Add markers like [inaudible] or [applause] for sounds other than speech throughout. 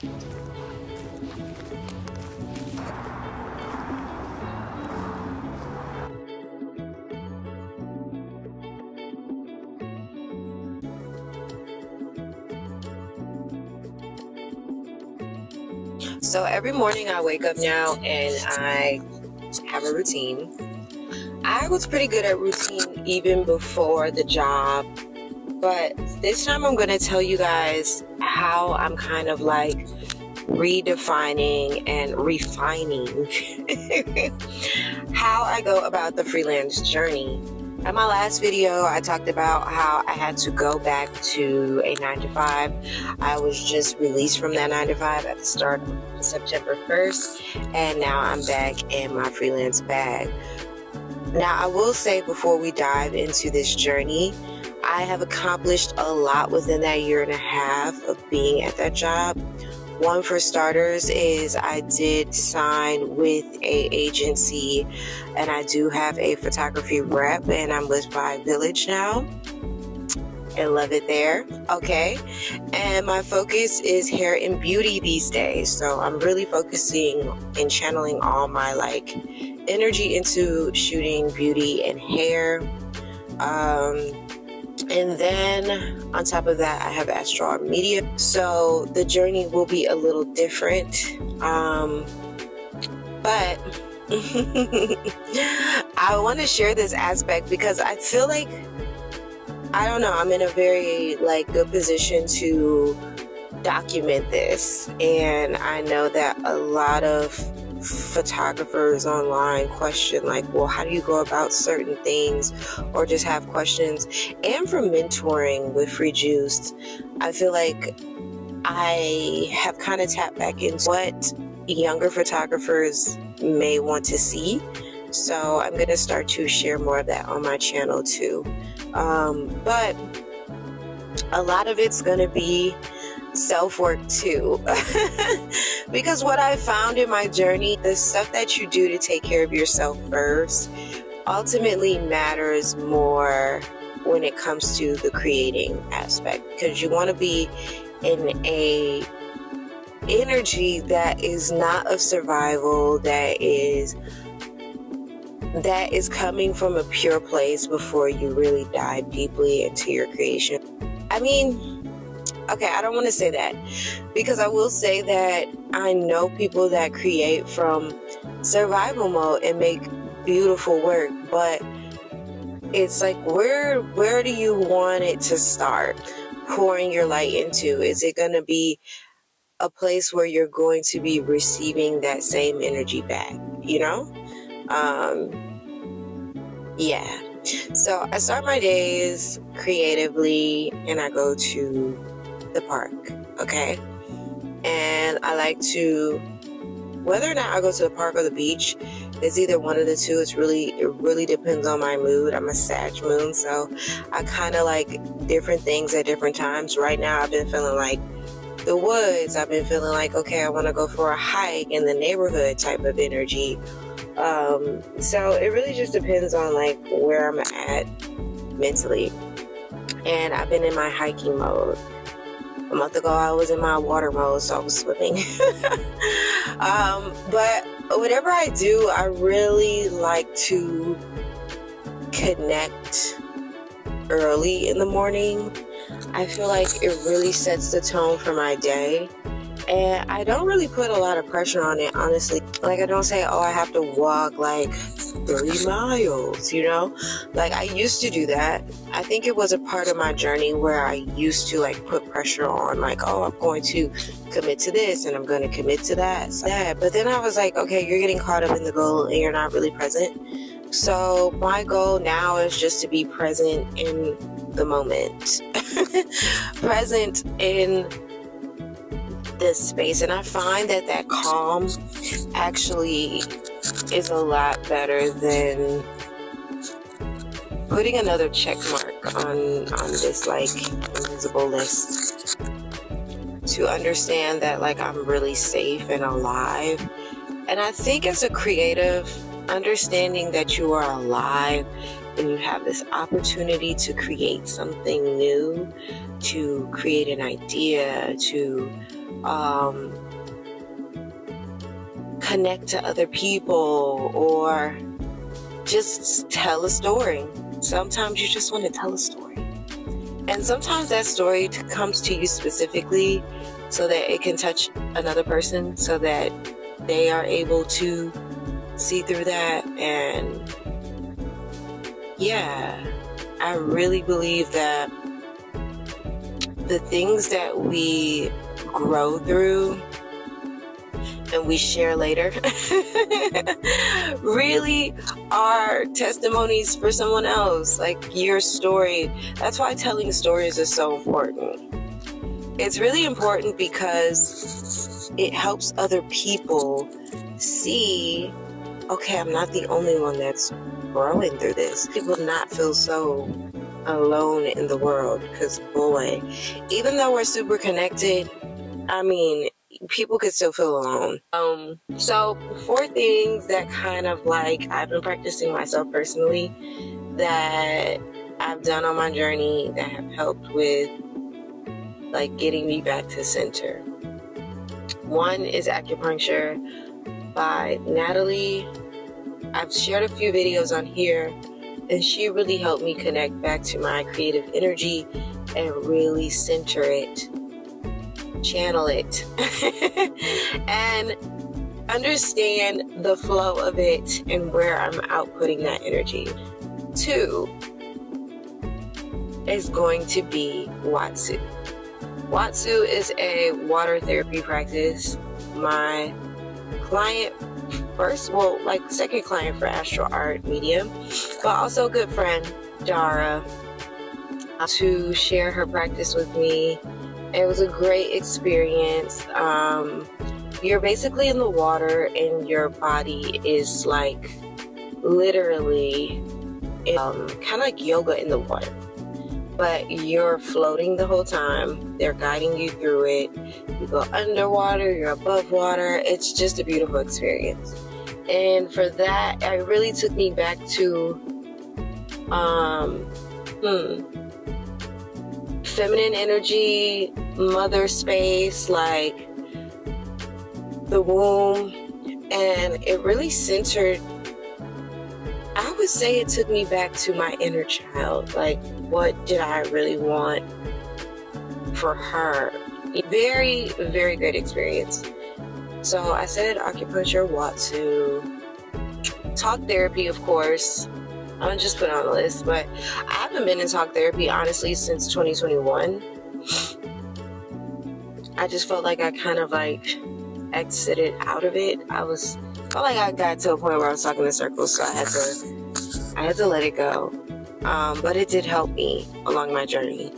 So every morning I wake up now and I have a routine. I was pretty good at routine even before the job, but this time I'm going to tell you guys how I'm kind of like redefining and refining [laughs] how I go about the freelance journey in my last video, I talked about how I had to go back to a 9 to 5. I was just released from that 9 to 5 at the start of September 1st, and now I'm back in my freelance bag. Now, I will say before we dive into this journey, I have accomplished a lot within that year and a half of being at that job. One for starters is I did sign with a agency and I do have a photography rep and I'm with Five Village now. I love it there. Okay. And my focus is hair and beauty these days. So I'm really focusing and channeling all my like energy into shooting beauty and hair. Um, and then on top of that, I have Astral Media. So the journey will be a little different. Um, but [laughs] I want to share this aspect because I feel like I don't know, I'm in a very like good position to document this and I know that a lot of photographers online question like well how do you go about certain things or just have questions? And from mentoring with juice i feel like i have kind of tapped back into what younger photographers may want to see. So i'm going to start to share more of that on my channel too. Um, but a lot of it's going to be self work too. [laughs] because what I found in my journey, the stuff that you do to take care of yourself first ultimately matters more when it comes to the creating aspect because you want to be in a energy that is not of survival that is that is coming from a pure place before you really dive deeply into your creation. I mean, okay, I don't want to say that because I will say that I know people that create from survival mode and make beautiful work, but it's like where where do you want it to start pouring your light into? Is it going to be a place where you're going to be receiving that same energy back, you know? Um yeah. So I start my days creatively and I go to the park, okay? And I like to, whether or not I go to the park or the beach, it's either one of the two. It's really, it really depends on my mood. I'm a Sag moon, so I kind of like different things at different times. Right now, I've been feeling like the woods. I've been feeling like, okay, I want to go for a hike in the neighborhood type of energy. Um, so it really just depends on like where I'm at mentally. And I've been in my hiking mode a month ago I was in my water mode, so I was swimming. [laughs] um, but whatever I do, I really like to connect early in the morning. I feel like it really sets the tone for my day. And I don't really put a lot of pressure on it, honestly. Like, I don't say, oh, I have to walk like 30 miles, you know? Like, I used to do that. I think it was a part of my journey where I used to like put pressure on, like, oh, I'm going to commit to this and I'm going to commit to that. That. But then I was like, okay, you're getting caught up in the goal and you're not really present. So, my goal now is just to be present in the moment, [laughs] present in this space and i find that that calm actually is a lot better than putting another check mark on on this like invisible list. To understand that like i'm really safe and alive. And i think as a creative understanding that you are alive and you have this opportunity to create something new to create an idea to um, connect to other people or just tell a story. Sometimes you just want to tell a story. And sometimes that story comes to you specifically so that it can touch another person so that they are able to see through that. And yeah, I really believe that the things that we grow through and we share later. [laughs] Really are testimonies for someone else like your story. That's why telling stories is so important. It's really important because it helps other people see okay i'm not the only one that's growing through this. People not feel so alone in the world because boy even though we're super connected i mean people could still feel alone. Um, so four things that kind of like I've been practicing myself personally that I've done on my journey that have helped with like getting me back to center. One is acupuncture by Natalie. I've shared a few videos on here and she really helped me connect back to my creative energy and really center it channel it [laughs] and understand the flow of it and where I'm outputting that energy. Two is going to be Watsu. Watsu is a water therapy practice. My client, first, well, like second client for Astral Art Medium, but also a good friend, Dara, to share her practice with me it was a great experience. Um, you're basically in the water, and your body is like literally um, kind of like yoga in the water. But you're floating the whole time. They're guiding you through it. You go underwater, you're above water. It's just a beautiful experience. And for that, it really took me back to, um, hmm, feminine energy, mother space, like the womb, and it really centered. I would say it took me back to my inner child. Like, what did I really want for her? Very, very great experience. So I said acupuncture, Watsu, talk therapy, of course. I'm just put on the list, but I haven't been in talk therapy honestly since 2021. I just felt like I kind of like exited out of it. I was felt like I got to a point where I was talking in circles, so I had to I had to let it go. Um, but it did help me along my journey.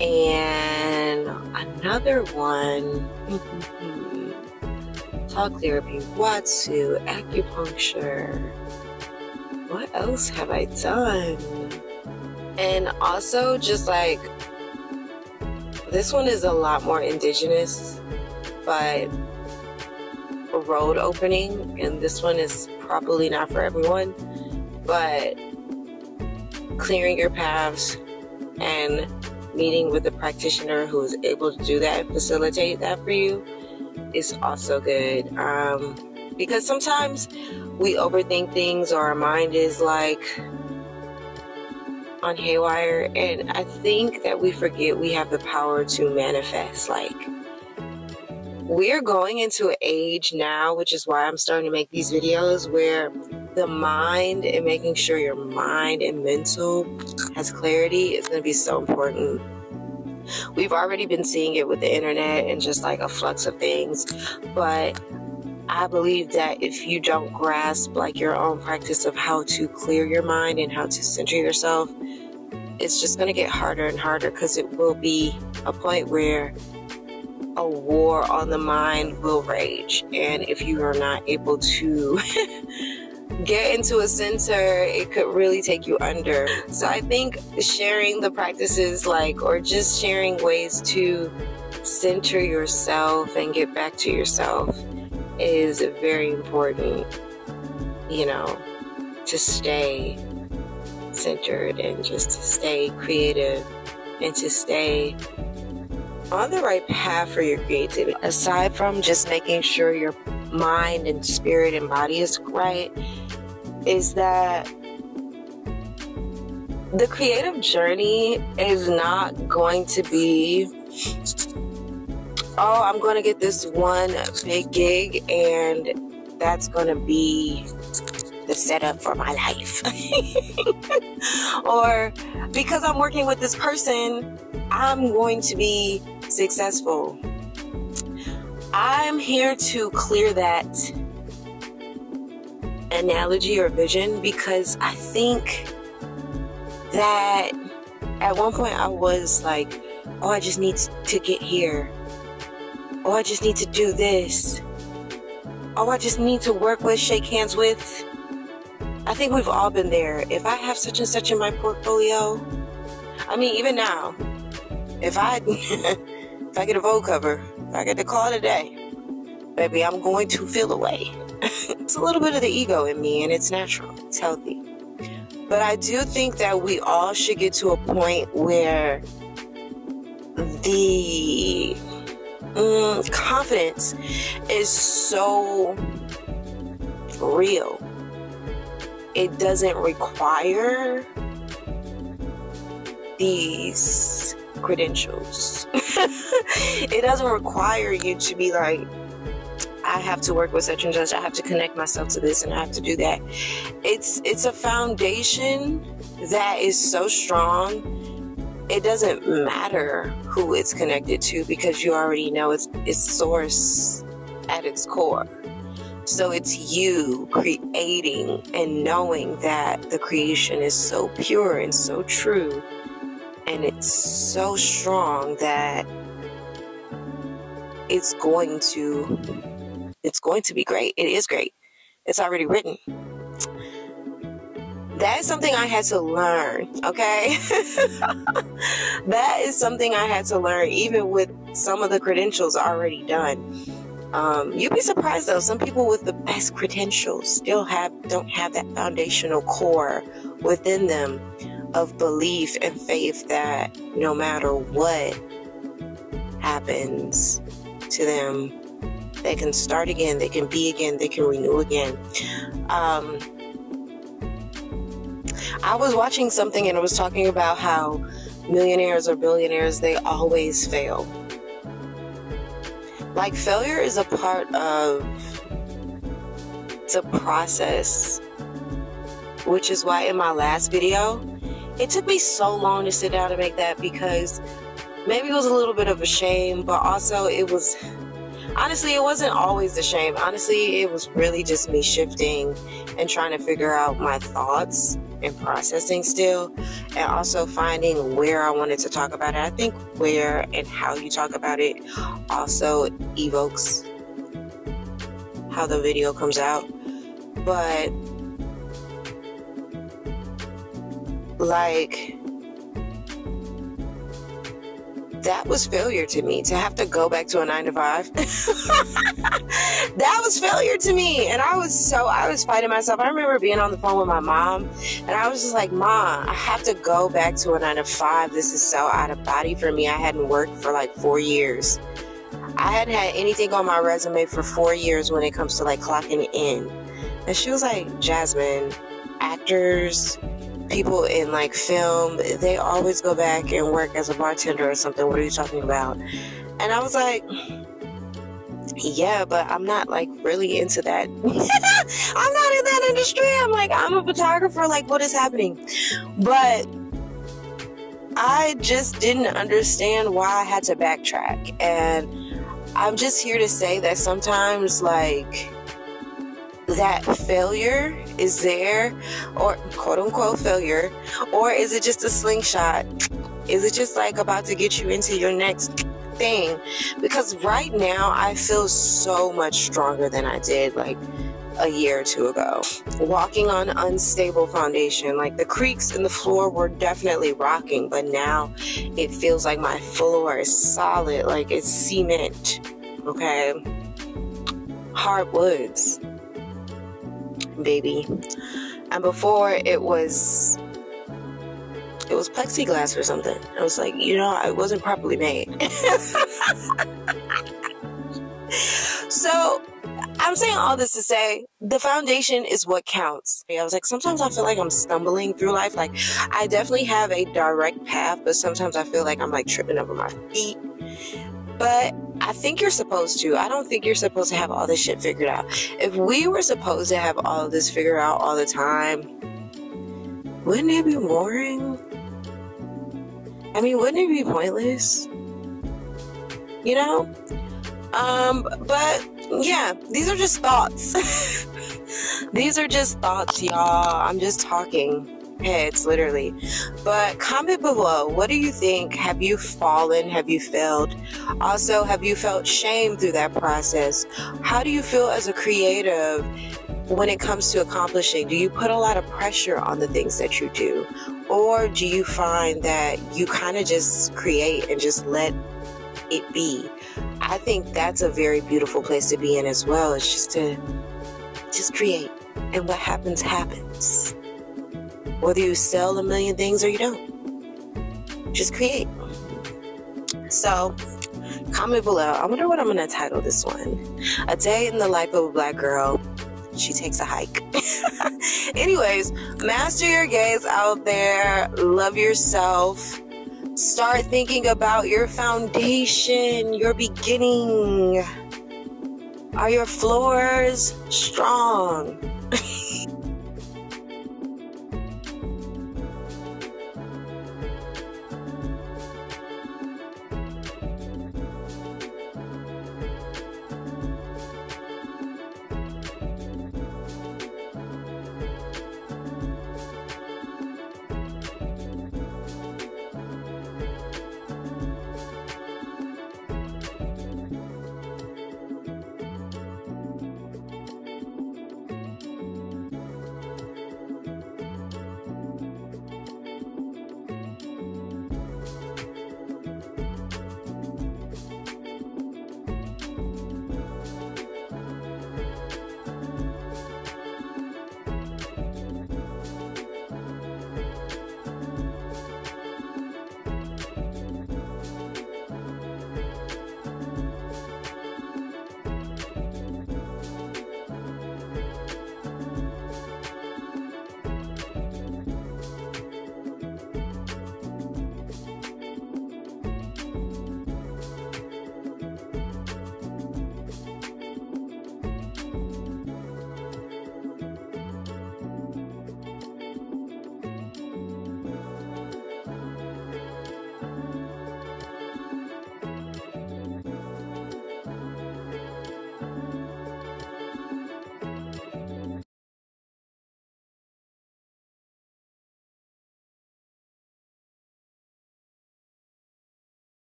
And another one, [laughs] talk therapy, Watsu, acupuncture what else have I done? And also, just like this one is a lot more indigenous, but road opening, and this one is probably not for everyone, but clearing your paths and meeting with a practitioner who is able to do that and facilitate that for you is also good. Um, because sometimes we overthink things or our mind is like on haywire. And i think that we forget we have the power to manifest like we're going into an age now which is why i'm starting to make these videos where the mind and making sure your mind and mental has clarity is going to be so important. We've already been seeing it with the internet and just like a flux of things but I believe that if you don't grasp like your own practice of how to clear your mind and how to center yourself, it's just going to get harder and harder because it will be a point where a war on the mind will rage. And if you are not able to [laughs] get into a center, it could really take you under. So I think sharing the practices, like, or just sharing ways to center yourself and get back to yourself is very important, you know, to stay centered and just to stay creative and to stay on the right path for your creativity. Aside from just making sure your mind and spirit and body is right, is that the creative journey is not going to be oh i'm going to get this one big gig and that's going to be the setup for my life [laughs] or because i'm working with this person i'm going to be successful i'm here to clear that analogy or vision because i think that at one point I was like, oh, I just need to get here. Oh, I just need to do this. Oh, I just need to work with, shake hands with. I think we've all been there. If I have such and such in my portfolio, I mean, even now, if I [laughs] if I get a Vogue cover, if I get the call today, baby, I'm going to feel away. [laughs] it's a little bit of the ego in me, and it's natural. It's healthy. But I do think that we all should get to a point where the mm, confidence is so real. It doesn't require these credentials. [laughs] it doesn't require you to be like, I have to work with such and such. I have to connect myself to this and I have to do that. It's it's a foundation that is so strong. It doesn't matter who it's connected to because you already know its its source at its core. So it's you creating and knowing that the creation is so pure and so true and it's so strong that it's going to it's going to be great. It is great. It's already written. That is something I had to learn, okay? [laughs] that is something I had to learn, even with some of the credentials already done. Um, you'd be surprised though, some people with the best credentials still have don't have that foundational core within them of belief and faith that no matter what happens to them, they can start again, they can be again, they can renew again. Um, I was watching something and it was talking about how millionaires or billionaires, they always fail. Like, failure is a part of the process, which is why in my last video, it took me so long to sit down and make that because maybe it was a little bit of a shame, but also it was honestly, it wasn't always a shame. Honestly, it was really just me shifting and trying to figure out my thoughts and processing still, and also finding where I wanted to talk about it. I think where and how you talk about it also evokes how the video comes out. But, like, that was failure to me to have to go back to a nine to five. [laughs] that was failure to me. And I was so, I was fighting myself. I remember being on the phone with my mom and I was just like, Mom, I have to go back to a nine to five. This is so out of body for me. I hadn't worked for like four years. I hadn't had anything on my resume for four years when it comes to like clocking in. And she was like, Jasmine, actors, people in like film, they always go back and work as a bartender or something. What are you talking about? And I was like, yeah, but I'm not like really into that. [laughs] I'm not in that industry. I'm like, I'm a photographer. Like, what is happening? But I just didn't understand why I had to backtrack. And I'm just here to say that sometimes, like, that failure is there, or quote unquote failure, or is it just a slingshot? Is it just like about to get you into your next thing? Because right now I feel so much stronger than I did like a year or two ago. Walking on unstable foundation, like the creaks in the floor were definitely rocking, but now it feels like my floor is solid, like it's cement. Okay. Hardwoods baby. And before it was it was plexiglass or something. I was like, you know, I wasn't properly made. [laughs] so I'm saying all this to say the foundation is what counts. I was like, sometimes I feel like I'm stumbling through life. Like, I definitely have a direct path, but sometimes I feel like I'm like tripping over my feet. But I think you're supposed to. I don't think you're supposed to have all this shit figured out. If we were supposed to have all of this figured out all the time, wouldn't it be boring? I mean, wouldn't it be pointless? You know? Um, but yeah, these are just thoughts. [laughs] these are just thoughts, y'all. I'm just talking heads, literally. But comment below. What do you think? Have you fallen? Have you failed? Also, have you felt shame through that process? How do you feel as a creative when it comes to accomplishing? Do you put a lot of pressure on the things that you do? Or do you find that you kind of just create and just let it be? I think that's a very beautiful place to be in as well. It's just to just create. And what happens, happens. Whether you sell a million things or you don't, just create. So, comment below. I wonder what I'm to title this one. A day in the life of a black girl. She takes a hike. [laughs] Anyways, master your gaze out there. Love yourself. Start thinking about your foundation, your beginning. Are your floors strong? [laughs]